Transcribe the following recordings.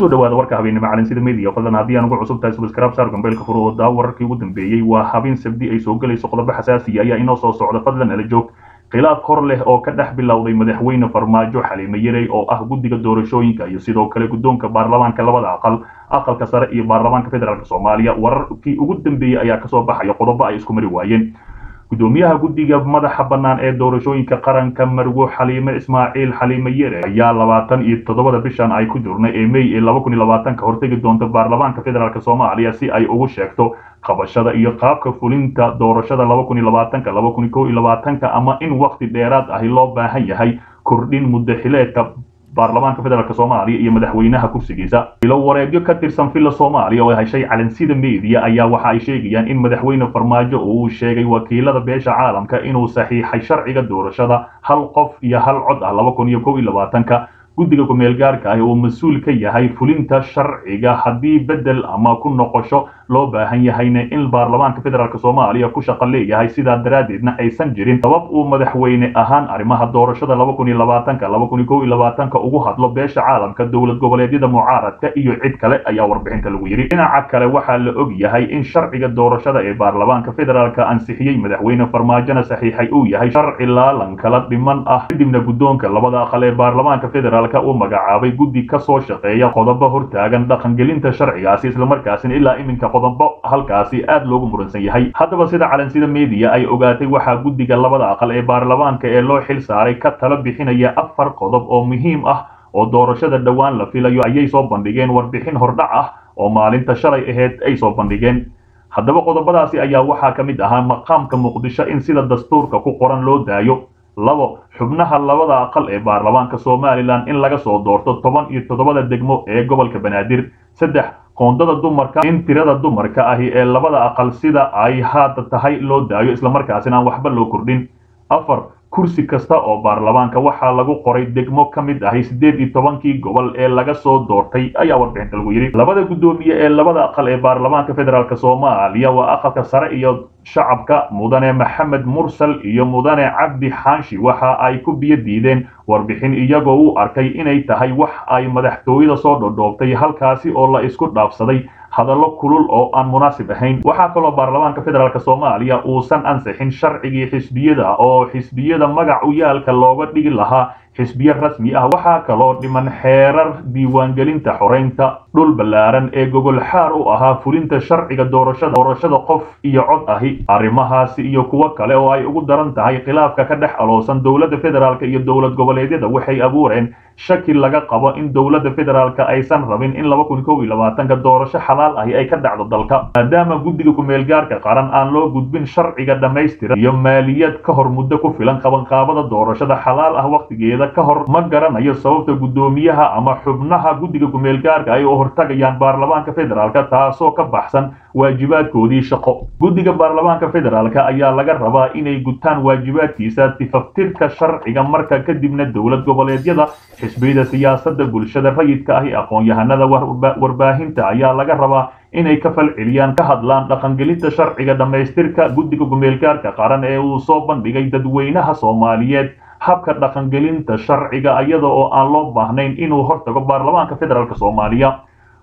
ku soo dhawaada warka habeenimo calansida media fadlan haddii aan ugu cusub tahay subscribe saar gambeelka furo oo daawo wararkii ugu dambeeyey waa habeen sabdi ay soo gelayso qodobo xasaasiya ayaa inoo soo socda fadlan ala joog. khilaaf hor leh oo ka dhex bilowday madaxweyne farmaajo xaliime yarey oo ah guddiga doorashooyinka iyo sidoo kale guddoonka baarlamaanka labada aqal aqalka sare iyo baarlamaanka federaalk soomaaliya. Wararkii ugu dambeeyey ayaa ka soo baxaya qodobo ay isku mari waayeen gudoomiyaha guddiga madaxa bannaan ee doorashooyinka qaranka marwo xaliime ismaaciil xaliime yere ayaa labaatan iyo toddobada bishan ay ku jirnay ee may ee laba kun iyo labaatanka hortegi doonta baarlamaanka federaalk soomaaliya si ay ugu sheegto qabashada iyo qaabka fulinta doorashada laba kun iyo labaatanka laba kun iyo kow iyo labaatanka ama in waqti dheeraad ahi loo baahan yahay kordhin muddo xileedka baarlamaanka federaalk soomaaliya iyo madaxweynaha kursigiisa. Ilo wareegyo ka tirsan villa soomaaliya oo heshay calansida media ayaa waxa ay sheegayaan in madaxweyne farmaajo uu sheegay wakiilada beesha caalamka inuu saxiixay sharciga doorashada hal qof iyo hal cod ah laba kun iyo kow iyo labaatanka guddiga kumeel gaarka ah uu mas'uul ka yahay fulinta sharciga haddii bedel ama ku noqosho loo baahan yahayna in baarlamaanka federaalk soomaaliya ku shaqo leeyahay sidaa daraaddeedna aysan jirin. Sabab uu madaxweyne ahaan arrimaha doorashada ugu hadlo beesha caalamka dowlad goboleedyada mucaaradka iyo cid kale ayaa warbixinta lagu yidhi dhinaca kale waxaa la og yahay in sharciga doorashada ee baarlamaanka federaalka ansixiyey madaxweyne farmaajona saxiixay uu yahay sharci laalan kala dhiman ah kadibna guddoonka labada aqal ee baarlamaanka federaalka uu magacaabay guddi ka soo shaqeeya qodobo hortaagan dhaqangelinta sharcigaasi islamarkaasina ilaa iminka qodobo halkaasi aad loogu muransan yahay. Haddaba sida calansida media ay ogaatay waxaa guddiga labada aqal ee baarlamaanka ee loo xil saaray ka talo bixinaya afar qodob oo muhiim ah oo doorashada dhowaan la filayo ayay soo bandhigeen warbixin hordhac ah oo maalinta shalay aheyd ay soo bandhigeen. Haddaba qodobadaasi ayaa waxaa ka mid ahaa maqaamka muqdisho in sida dastuurka ku qoran loo daayo labo xubnaha labada aqal ee baarlamaanka somalilan in laga soo doorto toban iyo toddobada degmo ee gobolka banaadir. Saddex qoondada dumarka in tirada dumarka ahi ee labada aqal sida ay haada tahay loo daayo islamarkaasina aan waxba loo kordhin. Afar kursi kasta oo baarlamaanka waxaa lagu qoray degmo ka mid ahi siddeed iyo tobankii gobol ee laga soo doortay ayaa warbixinta lagu yidhi labada guddoomiye ee labada aqal ee baarlamaanka federaalk soomaaliya waa aqalka sare iyo shacabka mudane maxamed mursal iyo mudane cabdi xaanshi waxa ay ku biyo diideen warbixin iyagoo u arkay inay tahay wax ay madaxtooyada soo dhodhoobtay halkaasi oo la isku dhaafsaday hadallo kulul oo aan munaasib ahayn. Waxaa kaloo baarlamaanka federaalk soomaaliya uusan ansixin sharcigii xisbiyada oo xisbiyada magac u looga dhigi lahaa xisbiye rasmi ah waxaa kaloo dhiman xeerar diiwaangelinta xoreynta dhul ballaaran ee gogol xaar u ahaa fulinta sharciga doorashada doorashada qof iyo cod ahi. Arrimahaasi iyo kuwo kale oo ay ugu daran tahay khilaafka ka dhex aloosan dowladda federaalk iyo dowlad goboleedyada waxay abuureen shaki laga qabo in dowladda federaalka aysan rabin in doorasho xalaal ahi ay ka dhacdo dalka. Maadaama guddiga kumeel gaarka qaran aan loo gudbin sharciga dhammaystiran iyo maaliyad ka hor muddo ku filan qabanqaabada doorashada xalaal ah wakhtigeeda ka hor ma garanayo sababta guddoomiyaha ama xubnaha guddiga kumeel gaarka ay u hortagayaan baarlamaanka federaalka taasoo ka baxsan waajibaadkoodii shaqo. Guddiga baarlamaanka federaalka ayaa laga rabaa inay gutaan waajibaadkiisa tifaftirka sharciga marka kadibna dowlad goboleedyada xisbiyada siyaasadda bulshada rayidka ahi aqoon-yahanada warbaahinta ayaa laga rabaa inay ka falceliyaan ka hadlaan dhaqangelinta sharciga dhammaystirka guddiga gumeelgaarka qaran ee uu soo bandhigay dadweynaha soomaaliyeed habka dhaqangelinta sharciga iyada oo aan loo baahnayn inuu hortago baarlamaanka federaalk soomaaliya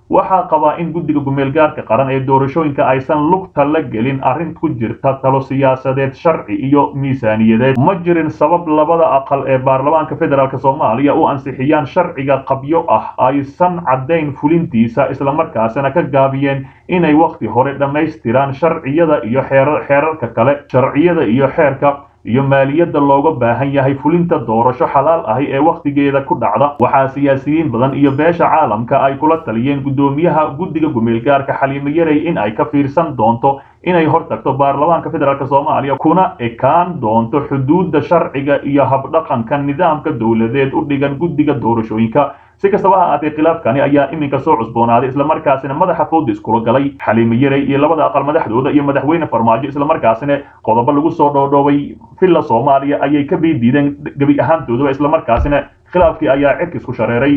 waxaa qabaa in guddiga gumeelgaarka qaran ee doorashooyinka aysan lugta la gelin arrin ku jirta talo siyaasadeed sharci iyo miisaaniyadeed. Ma jirin sabab labada aqal ee baarlamaanka federaalk soomaaliya u ansixiyaan sharciga qabyo ah aysan caddayn fulintiisa islamarkaasina ka gaabiyeen inay wakhti hore dhammaystiraan sharciyada iyo xeerarka kale sharciyada iyo xeerka iyo maaliyadda looga baahan yahay fulinta doorasho xalaal ahi ee wakhtigeeda ku dhacda. Waxaa siyaasiyiin badan iyo beesha caalamka ay kula taliyeen guddoomiyaha guddiga gumeelgaarka xaliime yarey in ay ka fiirsan doonto inay hortagto baarlamaanka federaalk soomaaliya kuna ekaan doonto xuduudda sharciga iyo habdhaqanka nidaamka dowladeed u dhigan guddiga doorashooyinka si kastaba ha ahaatee khilaafkani ayaa iminka soo cusboonaaday islamarkaasina madaxa fooda iskula galay. Xaliime yarey iyo labada aqal madaxdooda iyo madaxweyne farmaajo islamarkaasina qodobo lagu soo dhoodhoobay villa soomaaliya ayay ka beydiideen gebi ahaantoodaba islamarkaasina khilaafkii ayaa cirka isku shareeray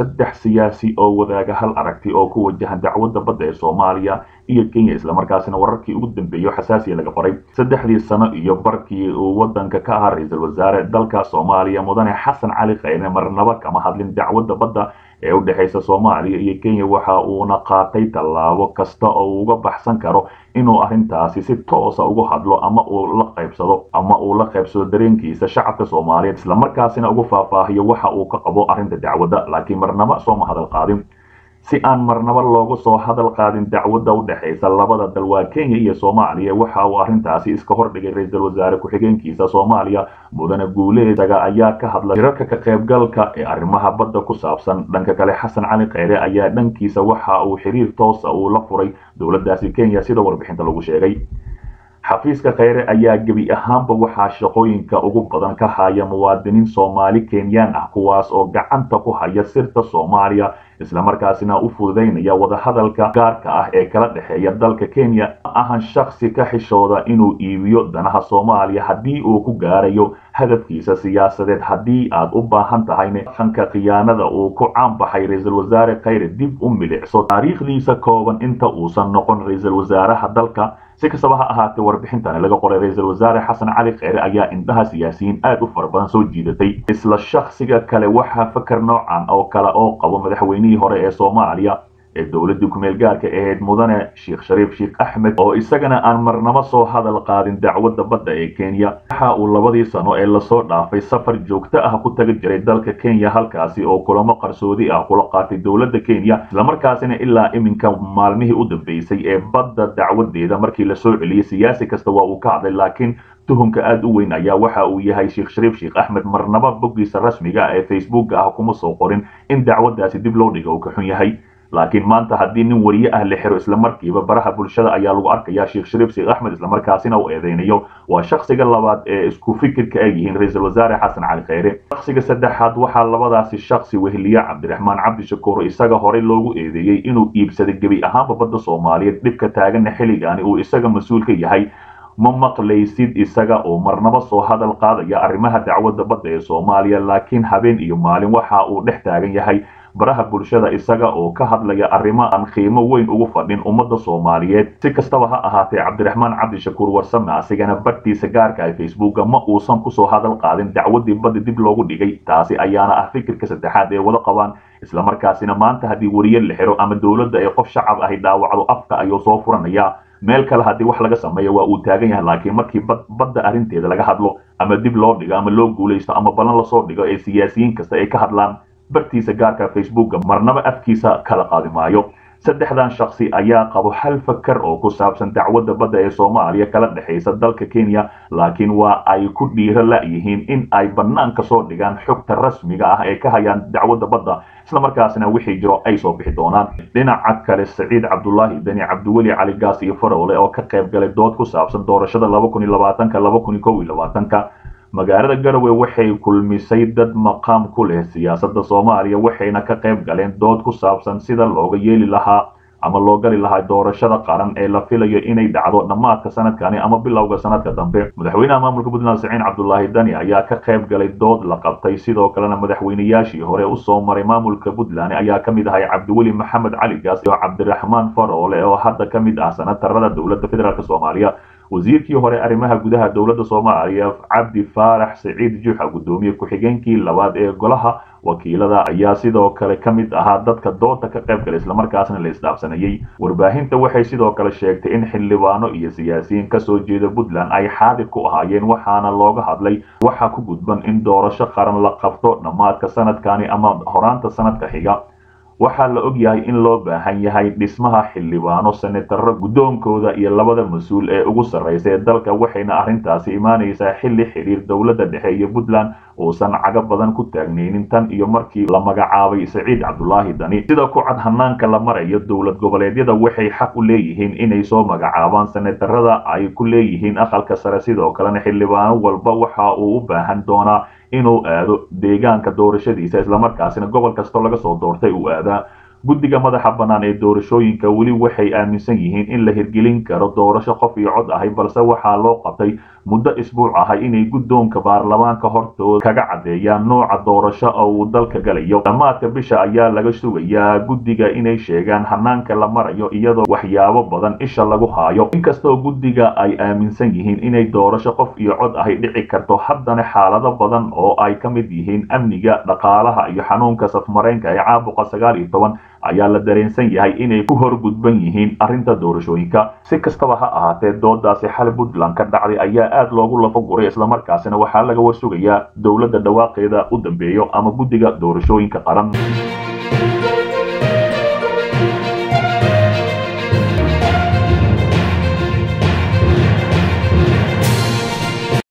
saddex siyaasi oo wadaaga hal aragti oo ku wajahan dacwadda badda ee soomaaliya iyo kenya islamarkaasina wararkii ugu dambeeyo xasaasiya laga qoray. Saddexdii sano iyo barkii uu wadanka ka ahaa ra'iisul wasaare dalka soomaaliya mudane xasan cali khayre marnaba kama hadlin dacwadda badda ee u dhexaysa soomaaliya iyo kenya waxa uuna qaatay tallaabo kasta oo uga baxsan karo inuu arrintaasi si toosa uga hadlo ama uu la qaybsado ama uu la qaybsado dareenkiisa shacabka soomaaliyeed islamarkaasina ugu faahfaahiyo waxa uu ka qabo arrinta dacwadda. Laakiin marnaba sooma hadal qaadin si aan marnaba loogu soo hadal qaadin dacwadda u dhexaysa labada dal waa kenya iyo soomaaliya. Waxa uu arrintaasi iska hordhigay ra'iisul wasaare ku-xigeenkiisa soomaaliya mudane guuleedaga ayaa ka hadlay. Shirarka ka qaybgalka ee arrimaha badda ku saabsan dhanka kale xasan cali kheyre ayaa dhankiisa waxa uu xiriir toosa uu la furay dowladdaasi kenya sida warbixinta lagu sheegay. Xafiiska kheyre ayaa gebi ahaanba waxaa shaqooyinka ugu badan ka haya muwaadiniin soomaali kenyaan ah kuwaas oo gacanta ku haya sirta soomaaliya islamarkaasina u fududaynaya wadahadalka gaarka ah ee kala dhexeeya dalka kenya. Ma ahan shaksi ka xishooda inuu iibiyo danaha soomaaliya haddii uu ku gaarayo hadafkiisa siyaasadeed. Haddii aad u baahan tahayna dhaqanka khiyaanada uu ku caanbaxay ra'iisul wasaare kheyre dib u milicso. Taariikhdiisa kooban inta uusan noqon ra'iisul wasaaraha dalka si kastaba ha ahaatee warbixintani laga qoray ra'iisul wasaare xasan cali kheyre ayaa indhaha siyaasiyiin aad u fara badan soo jiidatay. Isla shaksiga kale waxaa fakar noocan oo kale oo qabo madaxweynihii hore ee soomaaliya ee dowladdii kumeel gaarka ahayd mudane sheekh shariif sheekh axmed oo isagana aan marnabo soo hadal qaadin dacwadda badda ee kenya. Waxa uu labadii sano ee la soo dhaafay safar joogto ah ku tagi jiray dalka kenya halkaasi oo kulamo qarsoodi ah kula qaatay dowladda kenya islamarkaasina ilaa iminka maalmihii u dambeysay ee badda dacwadeeda markii la soo celiyey siyaasi kasta waa uu ka hadlay laakiin tuhumka aad u weyn ayaa waxa uu yahay sheekh shariif sheekh axmed marnaba boggiisa rasmiga ee facebooka ah kuma soo qorin in dacwaddaasi dib loo dhiga uu ka xun yahay laakiin maanta haddii nin wariye ah la xiro islamarkiiba baraha bulshada ayaa lagu arkayaa sheekh shariif sheekh axmed islamarkaasina uu eedeynayo waa shaksiga labaad ee isku fikirka ay yihiin ra'iisul wasaare xasan cali kheyre. Shaksiga saddexaad waxaa labadaasi shaksi weheliye cabdiraxmaan cabdishakuur isaga horey loogu eedeeyey inuu iibsaday gebi ahaanba badda soomaaliyeed dhibka taagana xilligaani uu isaga mas'uul ka yahay. Ma maqlaysid isaga oo marnaba soo hadal qaadaya arrimaha dacwadda badda ee soomaaliya laakiin habeen iyo maalin waxa uu dhex taagan yahay baraha bulshada isaga oo ka hadlaya arrimo aan qiimo weyn ugu fadhin ummadda soomaaliyeed. Si kastaba ha ahaatee cabdiraxmaan cabdishakuur warsame asigana bartiisa gaarka ee facebooka ma uusan ku soo hadal qaadin dacwaddii badda dib loogu dhigay. Taasi ayaana ah fikirka saddexaad ee wada qabaan. Islamarkaasina maanta haddii wariye la xiro ama dowladda ay qof shacab ahi dhaawacdo afka ayuu soo furanaya meel kale haddii wax laga sameeyo waa uu taagan yahay laakiin markii badda arrinteeda laga hadlo ama dib loo dhigo ama loo guulaysto ama ballan la soo dhigo ee siyaasiyiin kasta ay ka hadlaan bartiisa gaarka facebooka marnaba afkiisa kala qaadi maayo. Saddexdan shaksi ayaa qabo hal fakar oo ku saabsan dacwadda badda ee soomaaliya kala dhexaysa dalka kenya laakiin waa ay ku dhiiro la-yihiin in ay banaanka soo dhigaan xogta rasmiga ah ee ka hayaan dacwadda badda islamarkaasina wixii jiro ay soo bixi doonaan. Dhinaca kale saciid cabdulaahi deni cabdiweli cali gaas iyo farowle oo ka qayb galay dood ku saabsan doorashada magaalada garowe waxay kulmisay dad maqaam ku leh siyaasadda soomaaliya waxayna ka qayb galeen dood ku saabsan sida looga yeeli lahaa ama loo gali lahaa doorashada qaran ee la filayo inay dhacdo dhammaadka sanadkani ama bilowga sanadka dambe. Madaxweynaha maamulka puntland saciin cabdulaahi dani ayaa ka qayb galay dood la qabtay sidoo kalena madaxweynayaashii hore u soo maray maamulka puntland ayaa ka mid ahay cabdiweli maxamed cali gaas iyo cabdiraxmaan faroole oo hadda ka mid ah sanatarada dowladda federaalk soomaaliya wasiirkii hore arrimaha gudaha dowladda soomaaliya cabdi faarax saciid juuxa guddoomiye ku-xigeenkii labaad ee golaha wakiilada ayaa sidoo kale ka mid ahaa dadka dooda ka qayb galay islamarkaasna la isdhaafsanayey warbaahinta waxay sidoo kale sheegtay in xildhibaano iyo siyaasiyiin ka soo jeeda puntland ay xaadir ku ahaayeen waxaana looga hadlay waxaa ku gudban in doorasho qaran la qabto dhammaadka sanadkani ama horaanta sanadka xiga waxaa la og yahay in loo baahan yahay dhismaha xildhibaano senataro guddoonkooda iyo labada mas'uul ee ugu sarraysa ee dalka waxayna arrintaasi imaanaysaa xilli xidhiir dowladda dhexe iyo puntland uusan cago badan ku taagnaynin tan iyo markii la magacaabay saciid cabdulaahi dani. Sida ku cad hanaanka la marayo dowlad goboleedyada waxay xaq u leeyihiin inay soo magacaabaan senatarada ay ku leeyihiin aqalka sare. Sidoo kalena xildhibaano walba waxa uu u baahan doonaa inuu aado deegaanka doorashadiisa islamarkaasina gobol kastoo laga soo doortay uu aadaa. Guddiga madaxa bannaan ee doorashooyinka weli waxay aaminsan yihiin in la hirgelin karo doorasho qof iyo cod ahay balse waxaa loo qabtay muddo isbuuc ahay inay guddoonka baarlamaanka hortooda kaga caddeeyaan nooca doorasho oo uu dalka galayo. Dhammaadka bisha ayaa laga sugayaa guddiga inay sheegaan hanaanka la marayo iyadoo waxyaabo badan isha lagu haayo. Inkastoo guddiga ay aaminsan yihiin inay doorasho qof iyo cod ahay dhici karto haddana xaalado badan oo ay ka mid yihiin amniga dhaqaalaha iyo xanuunka safmareenka ee caabuqa sagaal iyo toban ayaa la dareensan yahay inay ku horgudban yihiin arrinta doorashooyinka. Si kastaba ha ahaatee doodaasi xali puntland ka dhacday ayaa aad loogu lafa guray islamarkaasina waxaa laga warsugayaa dowladda dhawaaqeeda u dambeeyo ama guddiga doorashooyinka qaran